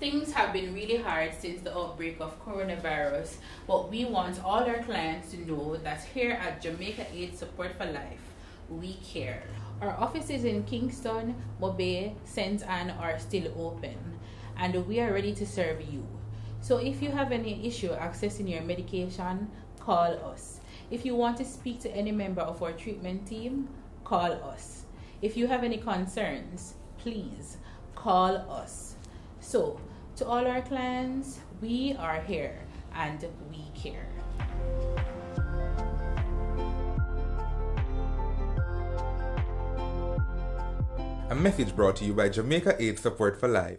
Things have been really hard since the outbreak of coronavirus, but we want all our clients to know that here at Jamaica AIDS Support for Life, we care. Our offices in Kingston, MoBay, St. Ann are still open, and we are ready to serve you. So if you have any issue accessing your medication, call us. If you want to speak to any member of our treatment team, call us. If you have any concerns, please call us. So, to all our clients, we are here and we care. A message brought to you by Jamaica Aid Support for Life.